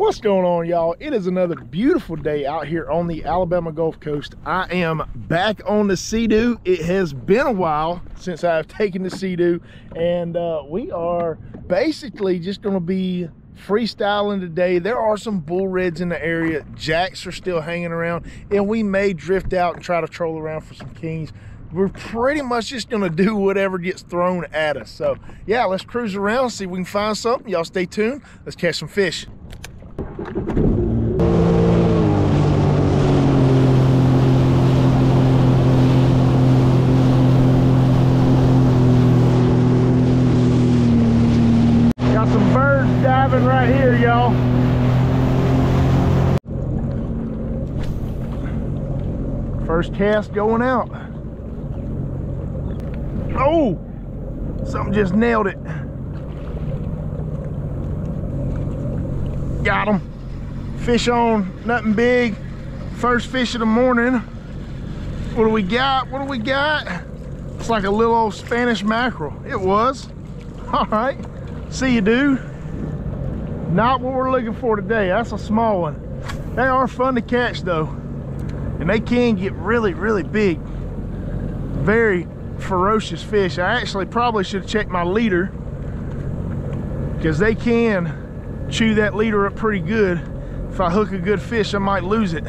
What's going on, y'all? It is another beautiful day out here on the Alabama Gulf Coast. I am back on the Sea-Doo. It has been a while since I've taken the Sea-Doo, and uh, we are basically just going to be freestyling today. There are some bull reds in the area. Jacks are still hanging around, and we may drift out and try to troll around for some kings we're pretty much just gonna do whatever gets thrown at us. So yeah, let's cruise around, see if we can find something. Y'all stay tuned. Let's catch some fish. Got some birds diving right here, y'all. First cast going out. Oh, something just nailed it. Got him. Fish on, nothing big. First fish of the morning. What do we got? What do we got? It's like a little old Spanish mackerel. It was. All right. See you, dude. Not what we're looking for today. That's a small one. They are fun to catch, though. And they can get really, really big. Very ferocious fish. I actually probably should have checked my leader because they can chew that leader up pretty good. If I hook a good fish, I might lose it.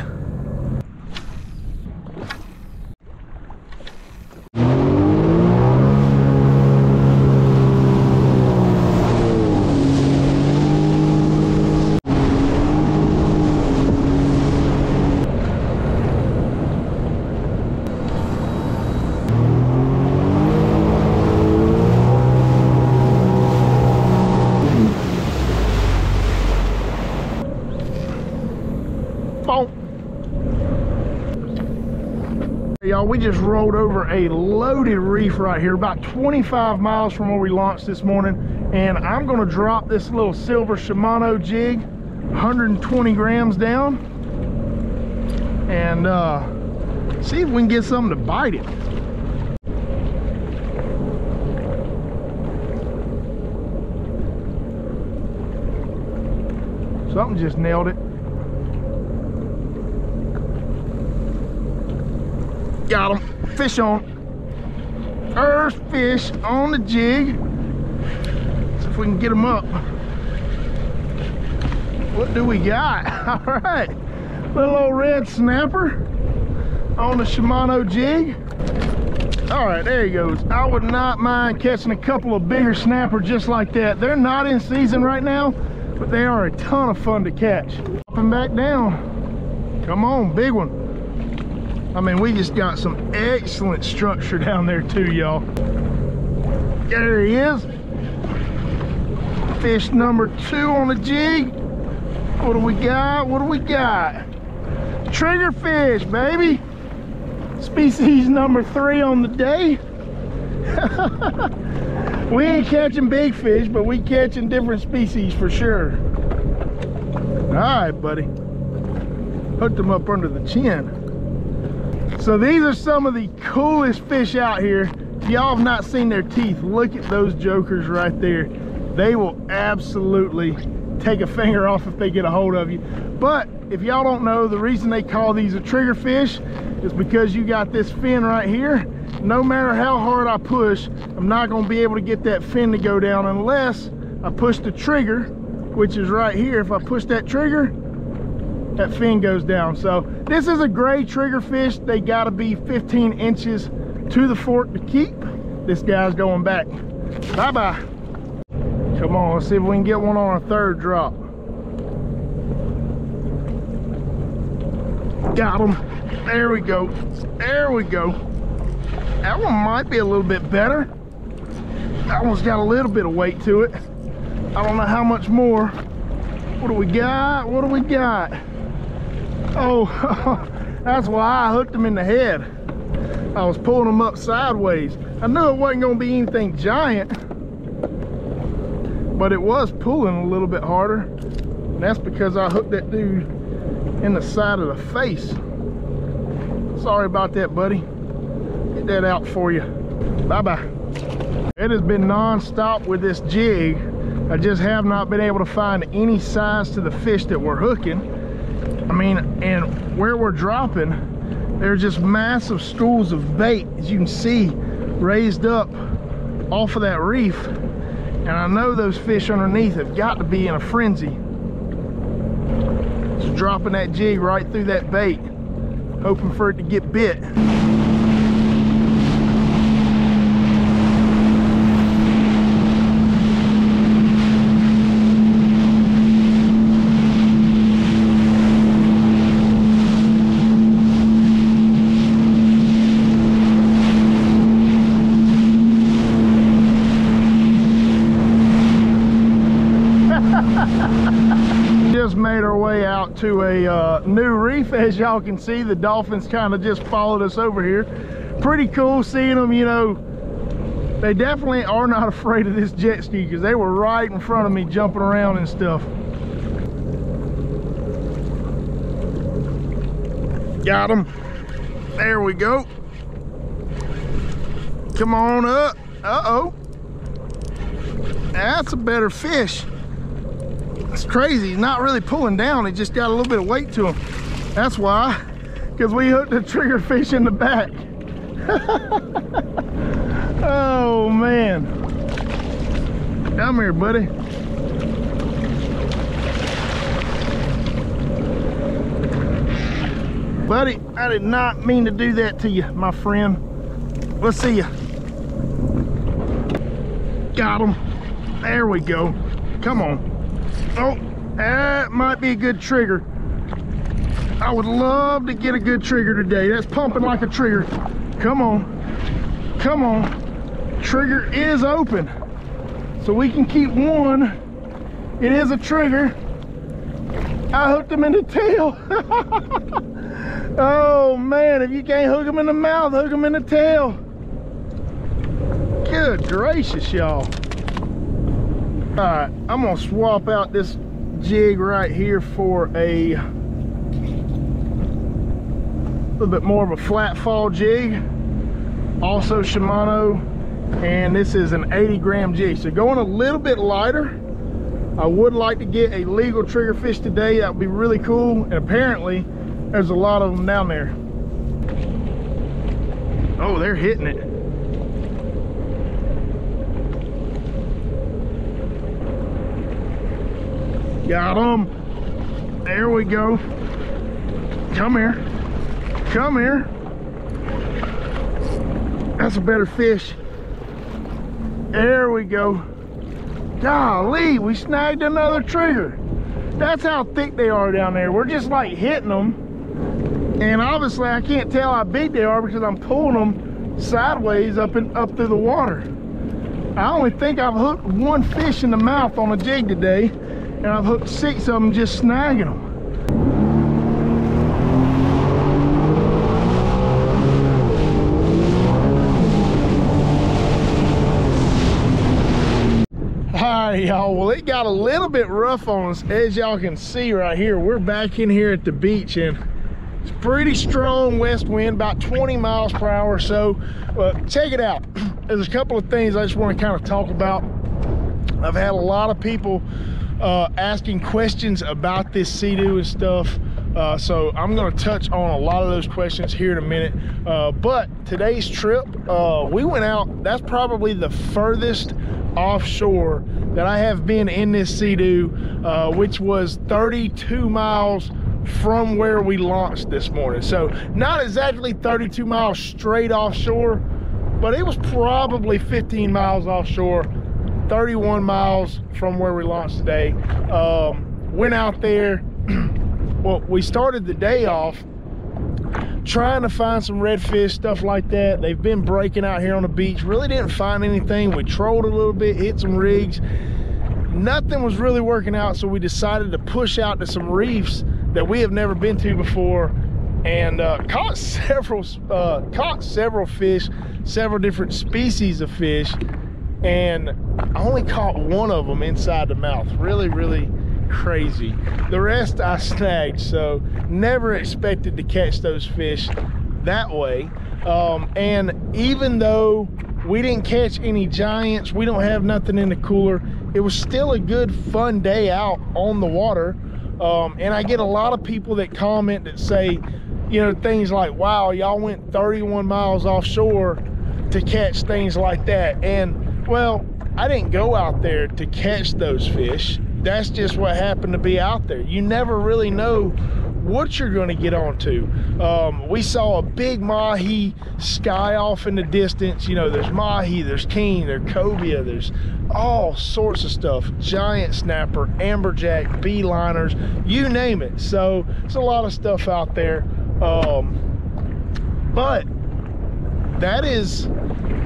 Y'all, we just rolled over a loaded reef right here, about 25 miles from where we launched this morning. And I'm gonna drop this little silver Shimano jig, 120 grams down. And uh, see if we can get something to bite it. Something just nailed it. Got him. Fish on. First fish on the jig. See if we can get him up. What do we got? All right. Little old red snapper on the Shimano jig. All right, there he goes. I would not mind catching a couple of bigger snapper just like that. They're not in season right now, but they are a ton of fun to catch. Up and back down. Come on, big one. I mean, we just got some excellent structure down there too, y'all. There he is. Fish number two on the jig. What do we got? What do we got? Trigger fish, baby. Species number three on the day. we ain't catching big fish, but we catching different species for sure. All right, buddy. Hooked them up under the chin. So these are some of the coolest fish out here. Y'all have not seen their teeth, look at those jokers right there. They will absolutely take a finger off if they get a hold of you. But if y'all don't know, the reason they call these a trigger fish is because you got this fin right here. No matter how hard I push, I'm not gonna be able to get that fin to go down unless I push the trigger, which is right here. If I push that trigger, that fin goes down. So this is a gray trigger fish. They gotta be 15 inches to the fork to keep. This guy's going back. Bye-bye. Come on, let's see if we can get one on a third drop. Got him. There we go. There we go. That one might be a little bit better. That one's got a little bit of weight to it. I don't know how much more. What do we got? What do we got? Oh, that's why I hooked him in the head. I was pulling him up sideways. I knew it wasn't gonna be anything giant, but it was pulling a little bit harder. And that's because I hooked that dude in the side of the face. Sorry about that, buddy. Get that out for you. Bye-bye. It has been non-stop with this jig. I just have not been able to find any size to the fish that we're hooking. I mean, and where we're dropping, there's just massive schools of bait, as you can see, raised up off of that reef. And I know those fish underneath have got to be in a frenzy. Just dropping that jig right through that bait, hoping for it to get bit. just made our way out to a uh, new reef. As y'all can see the dolphins kind of just followed us over here. Pretty cool seeing them you know. They definitely are not afraid of this jet ski because they were right in front of me jumping around and stuff. Got them there we go. Come on up. Uh-oh. That's a better fish it's crazy. He's not really pulling down. He just got a little bit of weight to him. That's why, because we hooked a trigger fish in the back. oh, man. Come here, buddy. Buddy, I did not mean to do that to you, my friend. Let's see you. Got him. There we go. Come on. Oh, that might be a good trigger. I would love to get a good trigger today. That's pumping like a trigger. Come on. Come on. Trigger is open. So we can keep one. It is a trigger. I hooked him in the tail. oh man, if you can't hook him in the mouth, hook him in the tail. Good gracious, y'all. All right, I'm gonna swap out this jig right here for a little bit more of a flat fall jig. Also Shimano, and this is an 80 gram jig. So going a little bit lighter. I would like to get a legal trigger fish today. That would be really cool. And apparently, there's a lot of them down there. Oh, they're hitting it. Got him. There we go. Come here. Come here. That's a better fish. There we go. Golly, we snagged another trigger. That's how thick they are down there. We're just like hitting them. And obviously I can't tell how big they are because I'm pulling them sideways up and up through the water. I only think I've hooked one fish in the mouth on a jig today and I've hooked six of them just snagging them. Alright y'all, well it got a little bit rough on us as y'all can see right here. We're back in here at the beach and it's pretty strong west wind, about 20 miles per hour or so. But check it out. There's a couple of things I just want to kind of talk about. I've had a lot of people uh, asking questions about this Sea-Doo and stuff. Uh, so I'm going to touch on a lot of those questions here in a minute. Uh, but today's trip, uh, we went out, that's probably the furthest offshore that I have been in this Sea-Doo, uh, which was 32 miles from where we launched this morning. So not exactly 32 miles straight offshore, but it was probably 15 miles offshore 31 miles from where we launched today. Um, went out there. well, we started the day off trying to find some redfish, stuff like that. They've been breaking out here on the beach. Really didn't find anything. We trolled a little bit, hit some rigs. Nothing was really working out, so we decided to push out to some reefs that we have never been to before and uh, caught several uh, caught several fish, several different species of fish and I only caught one of them inside the mouth. Really, really crazy. The rest I snagged, so never expected to catch those fish that way. Um, and even though we didn't catch any giants, we don't have nothing in the cooler, it was still a good fun day out on the water um, and i get a lot of people that comment that say you know things like wow y'all went 31 miles offshore to catch things like that and well i didn't go out there to catch those fish that's just what happened to be out there you never really know what you're going to get onto. Um, we saw a big mahi sky off in the distance. You know, there's mahi, there's king, there's cobia, there's all sorts of stuff. Giant snapper, amberjack, beeliners, you name it. So it's a lot of stuff out there. Um, but that is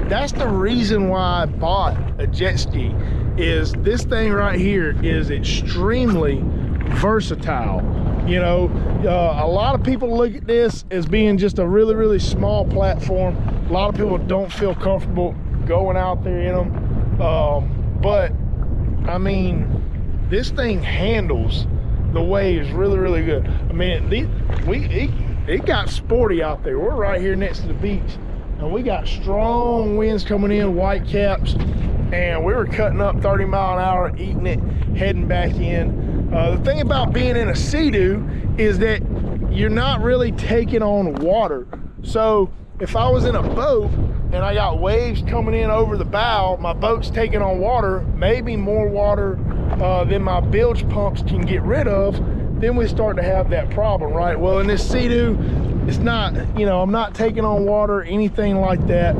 that's the reason why I bought a jet ski is this thing right here is extremely versatile. You know uh, a lot of people look at this as being just a really really small platform. A lot of people don't feel comfortable going out there in them um, but i mean this thing handles the waves really really good. I mean we it, it got sporty out there. We're right here next to the beach and we got strong winds coming in white caps and we were cutting up 30 mile an hour eating it heading back in uh, the thing about being in a Sea-Doo is that you're not really taking on water. So if I was in a boat and I got waves coming in over the bow, my boat's taking on water, maybe more water uh, than my bilge pumps can get rid of, then we start to have that problem, right? Well, in this Sea-Doo, it's not, you know, I'm not taking on water, anything like that.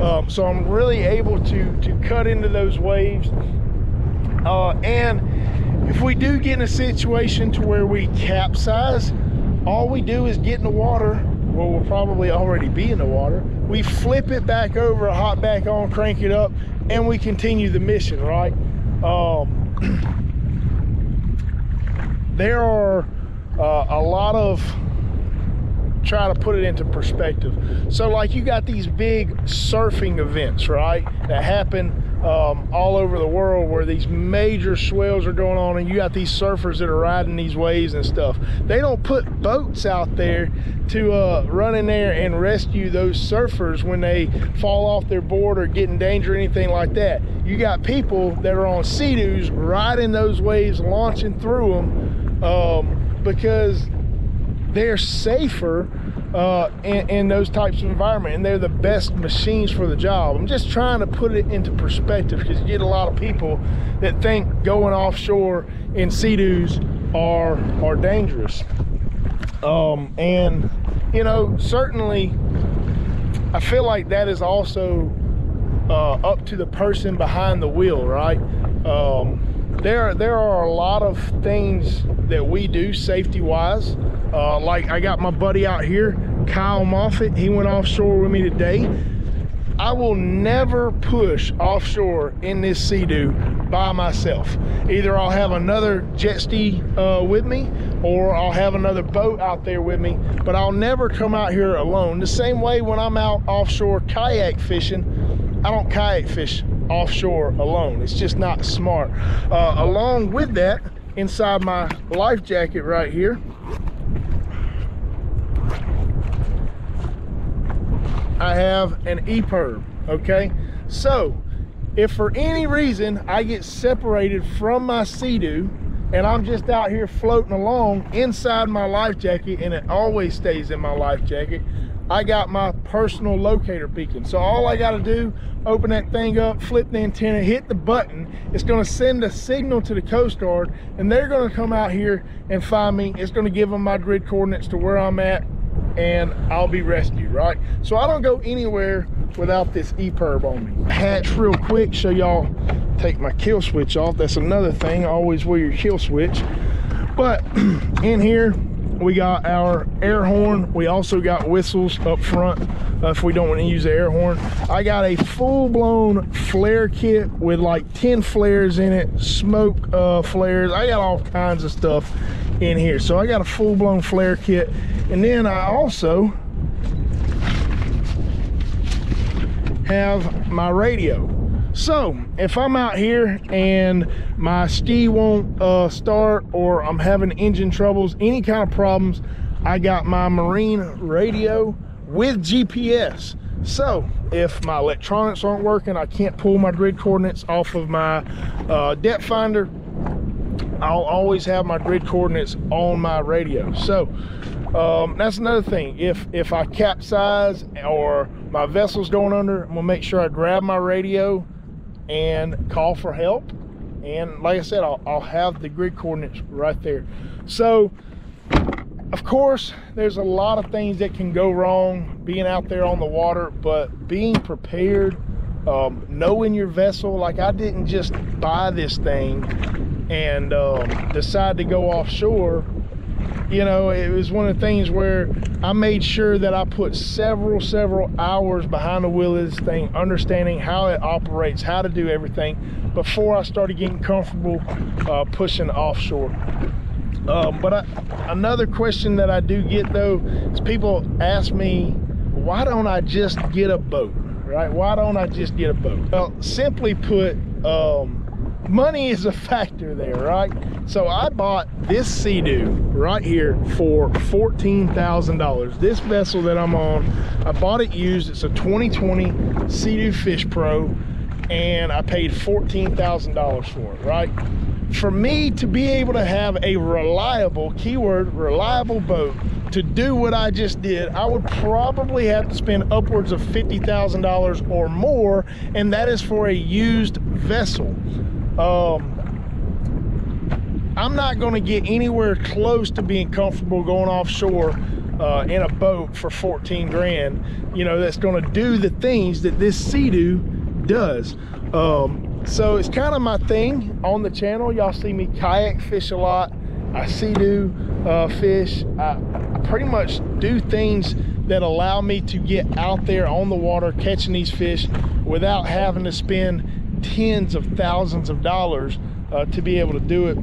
Um, so I'm really able to, to cut into those waves. Uh, and if we do get in a situation to where we capsize, all we do is get in the water, well, we'll probably already be in the water. We flip it back over, hop back on, crank it up, and we continue the mission, right? Um, there are uh, a lot of try to put it into perspective. So like you got these big surfing events, right? That happen um, all over the world where these major swells are going on and you got these surfers that are riding these waves and stuff. They don't put boats out there to uh, run in there and rescue those surfers when they fall off their board or get in danger or anything like that. You got people that are on Sea-Doos riding those waves, launching through them um, because they're safer uh, in, in, those types of environment and they're the best machines for the job. I'm just trying to put it into perspective because you get a lot of people that think going offshore in Sea-Doos are, are dangerous. Um, and, you know, certainly I feel like that is also uh, up to the person behind the wheel, right? Um, there, there are a lot of things that we do safety-wise uh, like I got my buddy out here, Kyle Moffett. He went offshore with me today. I will never push offshore in this Sea-Doo by myself. Either I'll have another jet ski uh, with me or I'll have another boat out there with me, but I'll never come out here alone. The same way when I'm out offshore kayak fishing, I don't kayak fish offshore alone. It's just not smart. Uh, along with that, inside my life jacket right here, I have an EPIRB, okay? So, if for any reason I get separated from my Sea-Doo and I'm just out here floating along inside my life jacket and it always stays in my life jacket, I got my personal locator beacon. So all I gotta do, open that thing up, flip the antenna, hit the button. It's gonna send a signal to the Coast Guard and they're gonna come out here and find me. It's gonna give them my grid coordinates to where I'm at and I'll be rescued, right? So I don't go anywhere without this EPIRB on me. Hatch real quick, show y'all take my kill switch off. That's another thing, always wear your kill switch. But in here, we got our air horn. We also got whistles up front uh, if we don't want to use the air horn. I got a full-blown flare kit with like 10 flares in it, smoke uh, flares. I got all kinds of stuff in here. So I got a full-blown flare kit and then I also have my radio. So if I'm out here and my ski won't uh, start or I'm having engine troubles, any kind of problems, I got my marine radio with GPS. So if my electronics aren't working, I can't pull my grid coordinates off of my uh, depth finder, I'll always have my grid coordinates on my radio. So um, that's another thing. If if I capsize or my vessel's going under, I'm gonna make sure I grab my radio and call for help. And like I said, I'll, I'll have the grid coordinates right there. So of course, there's a lot of things that can go wrong being out there on the water, but being prepared, um, knowing your vessel, like I didn't just buy this thing and um, decide to go offshore. You know, it was one of the things where I made sure that I put several, several hours behind the wheel of this thing, understanding how it operates, how to do everything before I started getting comfortable uh, pushing offshore. Um, but I, another question that I do get though is people ask me, why don't I just get a boat, right? Why don't I just get a boat? Well, simply put, um, money is a factor there, right? So I bought this Sea-Doo right here for $14,000. This vessel that I'm on, I bought it used. It's a 2020 Sea-Doo Fish Pro and I paid $14,000 for it, right? for me to be able to have a reliable, keyword, reliable boat to do what I just did, I would probably have to spend upwards of $50,000 or more, and that is for a used vessel. Um, I'm not gonna get anywhere close to being comfortable going offshore uh, in a boat for 14 grand, you know, that's gonna do the things that this Sea-Doo does. Um, so it's kind of my thing on the channel. Y'all see me kayak fish a lot. I sea do uh, fish. I, I, pretty much do things that allow me to get out there on the water catching these fish without having to spend tens of thousands of dollars uh, to be able to do it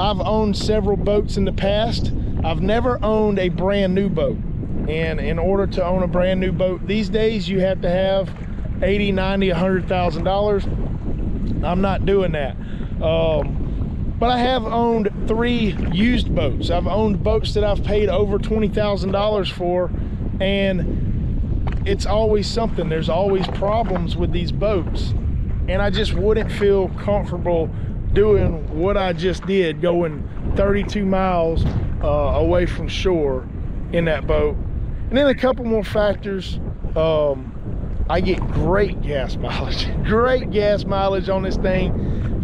i've owned several boats in the past i've never owned a brand new boat and in order to own a brand new boat these days you have to have 80 90 100 thousand dollars I'm not doing that. Um, but I have owned three used boats. I've owned boats that I've paid over $20,000 for and it's always something. There's always problems with these boats. And I just wouldn't feel comfortable doing what I just did, going 32 miles uh, away from shore in that boat. And then a couple more factors. Um, I get great gas mileage, great gas mileage on this thing.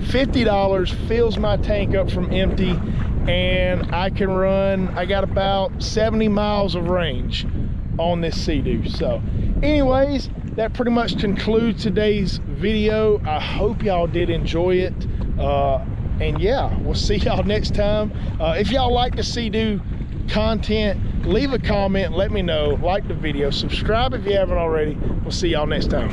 $50 fills my tank up from empty and I can run, I got about 70 miles of range on this Sea-Doo. So anyways, that pretty much concludes today's video. I hope y'all did enjoy it. Uh, and yeah, we'll see y'all next time. Uh, if y'all like the Sea-Doo content, leave a comment, let me know, like the video, subscribe if you haven't already. We'll see y'all next time.